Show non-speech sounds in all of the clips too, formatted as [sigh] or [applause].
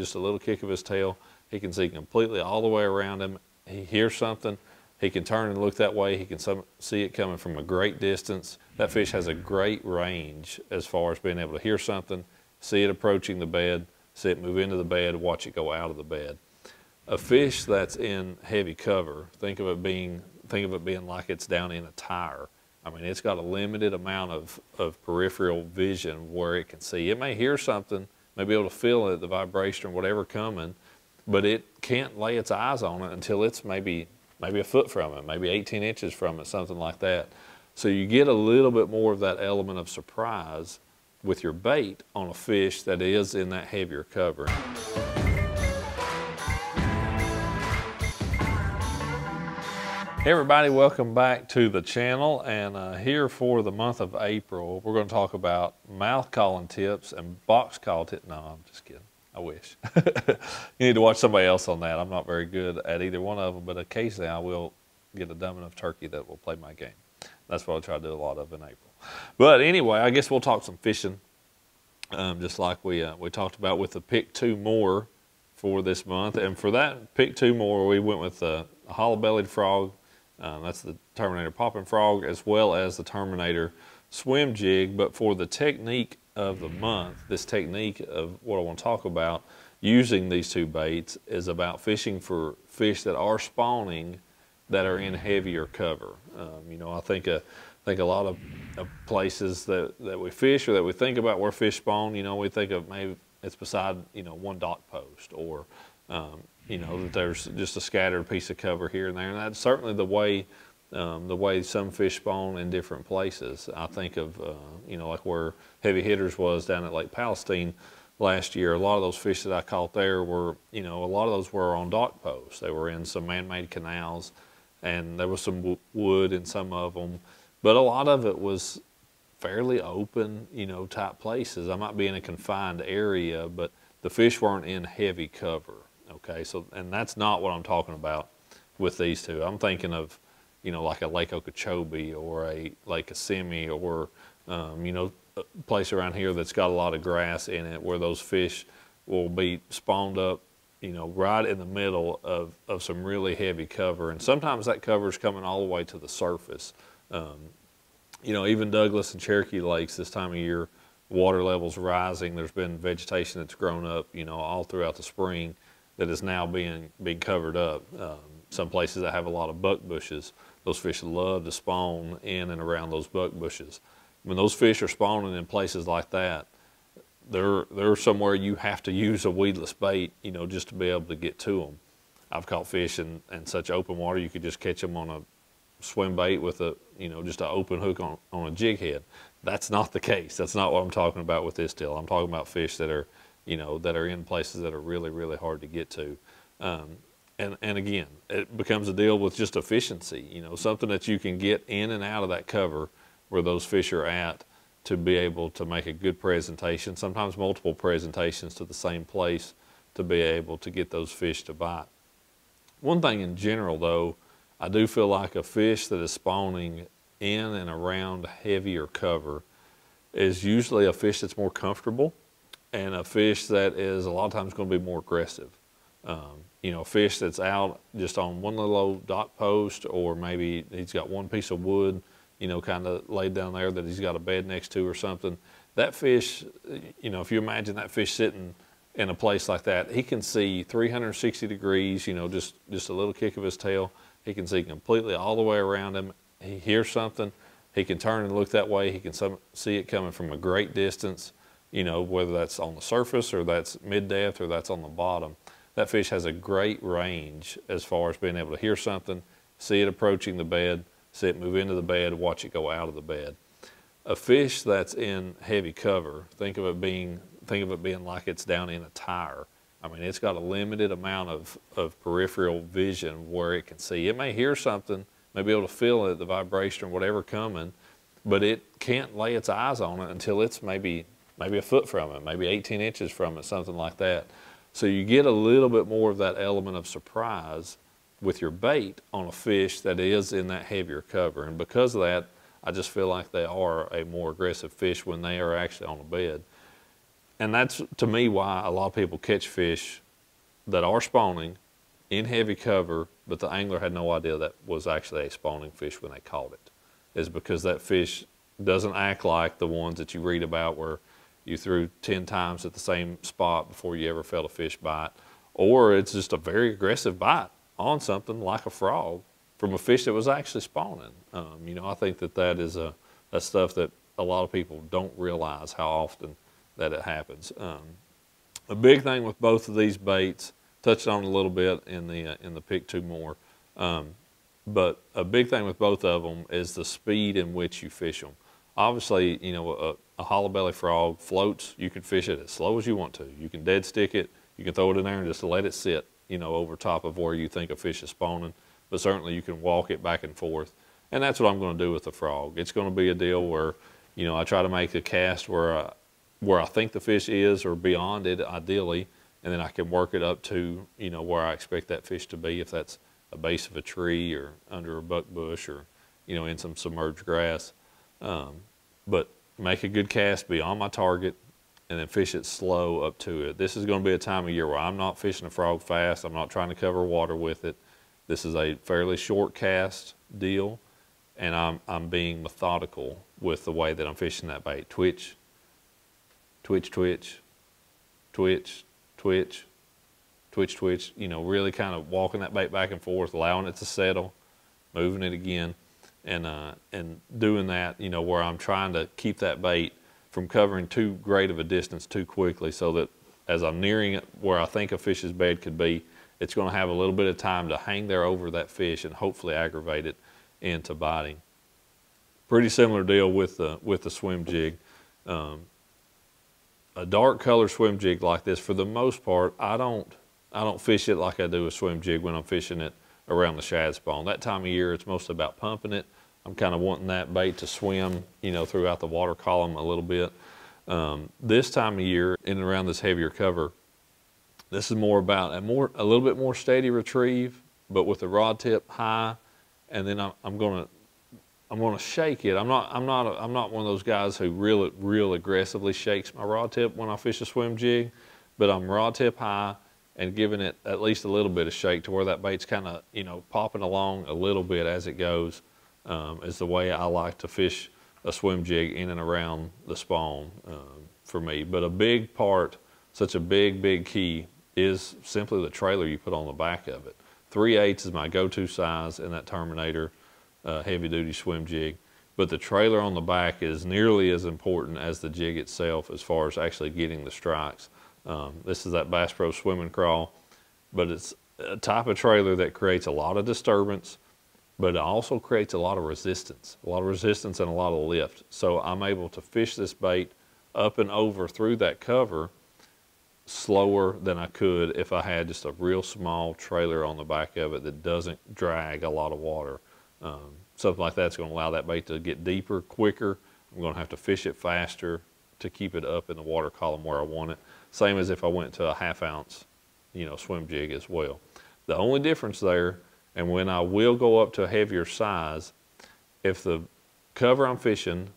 just a little kick of his tail. He can see completely all the way around him. He hears something, he can turn and look that way. He can see it coming from a great distance. That fish has a great range as far as being able to hear something, see it approaching the bed, see it move into the bed, watch it go out of the bed. A fish that's in heavy cover, think of it being think of it being like it's down in a tire. I mean, it's got a limited amount of, of peripheral vision where it can see. It may hear something, may be able to feel it, the vibration or whatever coming, but it can't lay its eyes on it until it's maybe maybe a foot from it, maybe 18 inches from it, something like that. So you get a little bit more of that element of surprise with your bait on a fish that is in that heavier cover. Hey everybody, welcome back to the channel and uh, here for the month of April we're going to talk about mouth calling tips and box call tips. No, I'm just kidding. I wish. [laughs] you need to watch somebody else on that. I'm not very good at either one of them, but occasionally I will get a dumb enough turkey that will play my game. That's what I try to do a lot of in April. But anyway, I guess we'll talk some fishing, um, just like we uh, we talked about with the pick two more for this month. And for that pick two more, we went with a hollow-bellied frog um, that's the Terminator popping frog as well as the Terminator swim jig. But for the technique of the month, this technique of what I want to talk about using these two baits is about fishing for fish that are spawning that are in heavier cover. Um, you know, I think a, I think a lot of, of, places that, that we fish or that we think about where fish spawn, you know, we think of maybe it's beside, you know, one dock post or, um, you know, that there's just a scattered piece of cover here and there. And that's certainly the way, um, the way some fish spawn in different places. I think of, uh, you know, like where Heavy Hitters was down at Lake Palestine last year. A lot of those fish that I caught there were, you know, a lot of those were on dock posts. They were in some man-made canals and there was some wood in some of them. But a lot of it was fairly open, you know, type places. I might be in a confined area, but the fish weren't in heavy cover. Okay, so and that's not what I'm talking about with these two. I'm thinking of, you know, like a Lake Okeechobee or a Lake Kissimmee or, um, you know, a place around here that's got a lot of grass in it where those fish will be spawned up, you know, right in the middle of, of some really heavy cover. And sometimes that cover is coming all the way to the surface. Um, you know, even Douglas and Cherokee Lakes this time of year, water levels rising. There's been vegetation that's grown up, you know, all throughout the spring that is now being being covered up. Um, some places that have a lot of buck bushes, those fish love to spawn in and around those buck bushes. When those fish are spawning in places like that, they're they're somewhere you have to use a weedless bait, you know, just to be able to get to them. I've caught fish in, in such open water you could just catch them on a swim bait with a you know just an open hook on, on a jig head. That's not the case. That's not what I'm talking about with this deal. I'm talking about fish that are you know, that are in places that are really, really hard to get to. Um, and, and again, it becomes a deal with just efficiency, you know, something that you can get in and out of that cover where those fish are at to be able to make a good presentation, sometimes multiple presentations to the same place to be able to get those fish to bite. One thing in general though, I do feel like a fish that is spawning in and around heavier cover is usually a fish that's more comfortable and a fish that is a lot of times going to be more aggressive. Um, you know, a fish that's out just on one little old dock post, or maybe he's got one piece of wood, you know, kind of laid down there that he's got a bed next to or something. That fish, you know, if you imagine that fish sitting in a place like that, he can see 360 degrees, you know, just, just a little kick of his tail. He can see completely all the way around him. He hears something. He can turn and look that way. He can see it coming from a great distance you know, whether that's on the surface or that's mid-depth or that's on the bottom. That fish has a great range as far as being able to hear something, see it approaching the bed, see it move into the bed, watch it go out of the bed. A fish that's in heavy cover, think of it being, think of it being like it's down in a tire. I mean, it's got a limited amount of, of peripheral vision where it can see. It may hear something, may be able to feel it, the vibration or whatever coming, but it can't lay its eyes on it until it's maybe maybe a foot from it, maybe 18 inches from it, something like that. So you get a little bit more of that element of surprise with your bait on a fish that is in that heavier cover. And because of that, I just feel like they are a more aggressive fish when they are actually on a bed. and that's to me why a lot of people catch fish that are spawning in heavy cover, but the angler had no idea that was actually a spawning fish when they caught it, is because that fish doesn't act like the ones that you read about where you threw 10 times at the same spot before you ever felt a fish bite, or it's just a very aggressive bite on something like a frog from a fish that was actually spawning. Um, you know, I think that that is a, a stuff that a lot of people don't realize how often that it happens. Um, a big thing with both of these baits, touched on a little bit in the uh, in the pick two more, um, but a big thing with both of them is the speed in which you fish them. Obviously, you know a, a hollow belly frog floats. You can fish it as slow as you want to. You can dead stick it. You can throw it in there and just let it sit, you know, over top of where you think a fish is spawning. But certainly you can walk it back and forth. And that's what I'm going to do with the frog. It's going to be a deal where, you know, I try to make a cast where I, where I think the fish is or beyond it ideally, and then I can work it up to, you know, where I expect that fish to be if that's a base of a tree or under a buck bush or, you know, in some submerged grass. Um, but make a good cast beyond my target and then fish it slow up to it. This is going to be a time of year where I'm not fishing a frog fast. I'm not trying to cover water with it. This is a fairly short cast deal and I'm, I'm being methodical with the way that I'm fishing that bait. Twitch, twitch, twitch, twitch, twitch, twitch, twitch, you know, really kind of walking that bait back and forth, allowing it to settle, moving it again, and, uh, and doing that, you know, where I'm trying to keep that bait from covering too great of a distance too quickly so that as I'm nearing it where I think a fish's bed could be, it's going to have a little bit of time to hang there over that fish and hopefully aggravate it into biting. Pretty similar deal with the, with the swim jig. Um, a dark color swim jig like this, for the most part, I don't, I don't fish it like I do a swim jig when I'm fishing it around the shad spawn. That time of year, it's mostly about pumping it. I'm kind of wanting that bait to swim, you know, throughout the water column a little bit. Um, this time of year, in and around this heavier cover, this is more about a more, a little bit more steady retrieve, but with the rod tip high, and then I'm, I'm going to I'm to shake it. I'm not, I'm not, a, I'm not one of those guys who real, real aggressively shakes my rod tip when I fish a swim jig, but I'm rod tip high and giving it at least a little bit of shake to where that bait's kind of, you know, popping along a little bit as it goes um, is the way I like to fish a swim jig in and around the spawn um, for me. But a big part, such a big, big key is simply the trailer you put on the back of it. 3 eighths is my go-to size in that Terminator uh, heavy duty swim jig. But the trailer on the back is nearly as important as the jig itself as far as actually getting the strikes. Um, this is that Bass Pro swim and crawl, but it's a type of trailer that creates a lot of disturbance, but it also creates a lot of resistance, a lot of resistance and a lot of lift. So I'm able to fish this bait up and over through that cover slower than I could if I had just a real small trailer on the back of it that doesn't drag a lot of water. Um, something like that's going to allow that bait to get deeper, quicker. I'm going to have to fish it faster to keep it up in the water column where I want it. Same as if I went to a half ounce, you know, swim jig as well. The only difference there, and when I will go up to a heavier size, if the cover I'm fishing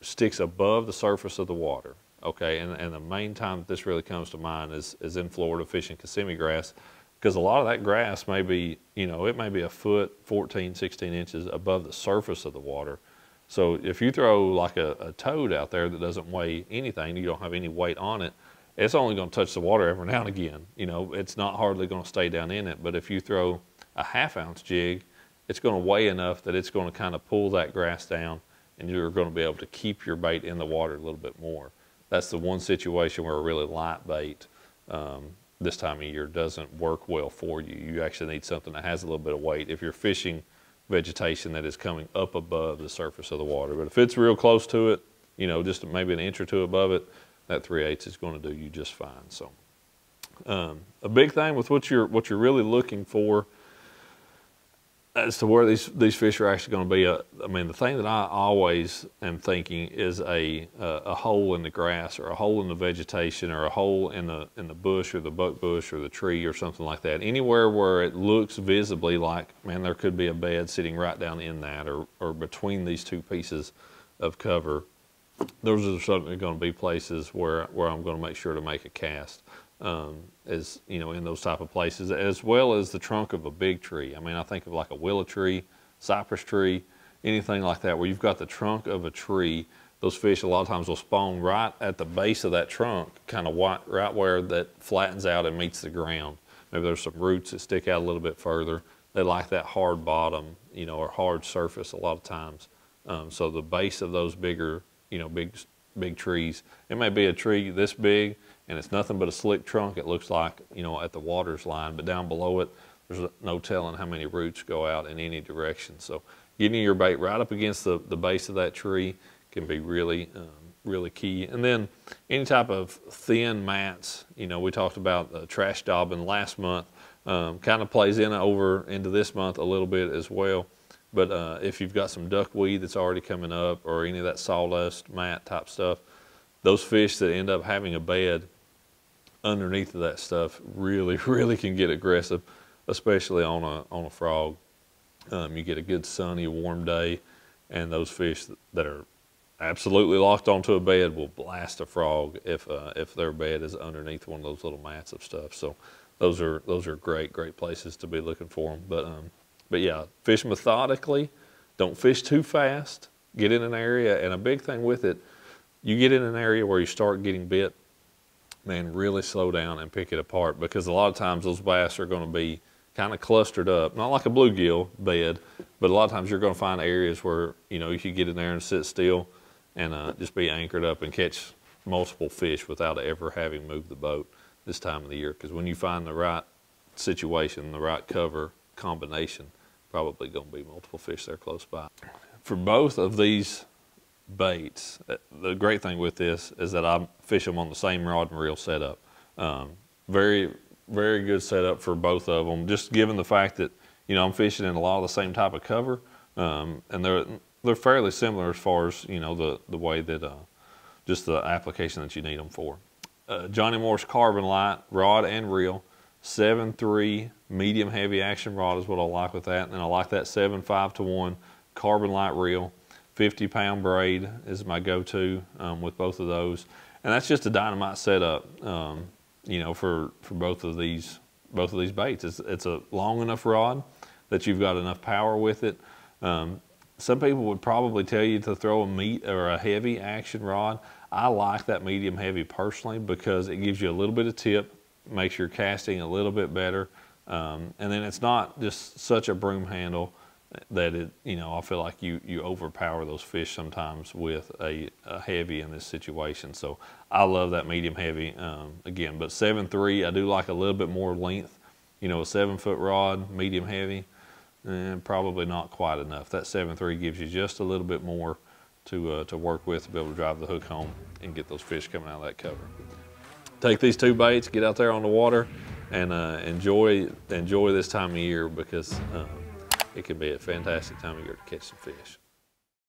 sticks above the surface of the water, okay, and, and the main time that this really comes to mind is, is in Florida fishing Kissimmee grass because a lot of that grass may be, you know, it may be a foot, 14, 16 inches above the surface of the water. So if you throw like a, a toad out there that doesn't weigh anything, you don't have any weight on it, it's only going to touch the water every [laughs] now and again. You know, it's not hardly going to stay down in it. But if you throw a half ounce jig, it's going to weigh enough that it's going to kind of pull that grass down and you're going to be able to keep your bait in the water a little bit more. That's the one situation where a really light bait um, this time of year doesn't work well for you. You actually need something that has a little bit of weight if you're fishing vegetation that is coming up above the surface of the water. But if it's real close to it, you know, just maybe an inch or two above it, that 3 eighths is going to do you just fine. So um, a big thing with what you're, what you're really looking for as to where these these fish are actually going to be, uh, I mean, the thing that I always am thinking is a, a, a hole in the grass or a hole in the vegetation or a hole in the in the bush or the buck bush or the tree or something like that. Anywhere where it looks visibly like, man, there could be a bed sitting right down in that or or between these two pieces of cover. those are certainly going to be places where, where I'm going to make sure to make a cast. Um, as you know, in those type of places, as well as the trunk of a big tree. I mean, I think of like a willow tree, cypress tree, anything like that, where you've got the trunk of a tree. Those fish a lot of times will spawn right at the base of that trunk, kind of right where that flattens out and meets the ground. Maybe there's some roots that stick out a little bit further. They like that hard bottom, you know, or hard surface a lot of times. Um, so the base of those bigger, you know, big big trees. It may be a tree this big and it's nothing but a slick trunk. It looks like, you know, at the water's line, but down below it, there's no telling how many roots go out in any direction. So getting your bait right up against the, the base of that tree can be really, um, really key. And then any type of thin mats, you know, we talked about the trash dobbing last month, um, kind of plays in over into this month a little bit as well. But uh, if you've got some duckweed that's already coming up or any of that sawdust mat type stuff, those fish that end up having a bed underneath of that stuff really, [laughs] really can get aggressive, especially on a, on a frog. Um, you get a good sunny, warm day, and those fish that are absolutely locked onto a bed will blast a frog if uh, if their bed is underneath one of those little mats of stuff. So those are those are great great places to be looking for them. But um, but yeah, fish methodically. Don't fish too fast. Get in an area, and a big thing with it, you get in an area where you start getting bit. Man, really slow down and pick it apart because a lot of times those bass are going to be kind of clustered up, not like a bluegill bed, but a lot of times you're going to find areas where you know you can get in there and sit still and uh, just be anchored up and catch multiple fish without ever having moved the boat this time of the year. Because when you find the right situation, the right cover combination, probably going to be multiple fish there close by. For both of these baits, uh, the great thing with this is that I fish them on the same rod and reel setup. Um, very, very good setup for both of them. Just given the fact that you know I'm fishing in a lot of the same type of cover, um, and they're they're fairly similar as far as you know the the way that uh, just the application that you need them for. Uh, Johnny Morris CarbonLite rod and reel, seven three medium heavy action rod is what I like with that, and I like that seven five to one CarbonLite reel. 50 pound braid is my go-to um, with both of those, and that's just a dynamite setup. Um, you know, for for both of these both of these baits, it's it's a long enough rod that you've got enough power with it. Um, some people would probably tell you to throw a meat or a heavy action rod. I like that medium heavy personally because it gives you a little bit of tip, makes your casting a little bit better. Um, and then it's not just such a broom handle that it, you know, I feel like you, you overpower those fish sometimes with a, a heavy in this situation. So I love that medium heavy um, again, but seven three, I do like a little bit more length, you know, a seven foot rod, medium heavy and probably not quite enough. That seven three gives you just a little bit more to, uh, to work with to be able to drive the hook home and get those fish coming out of that cover. Take these two baits, get out there on the water, and uh, enjoy, enjoy this time of year because uh, it can be a fantastic time of year to catch some fish.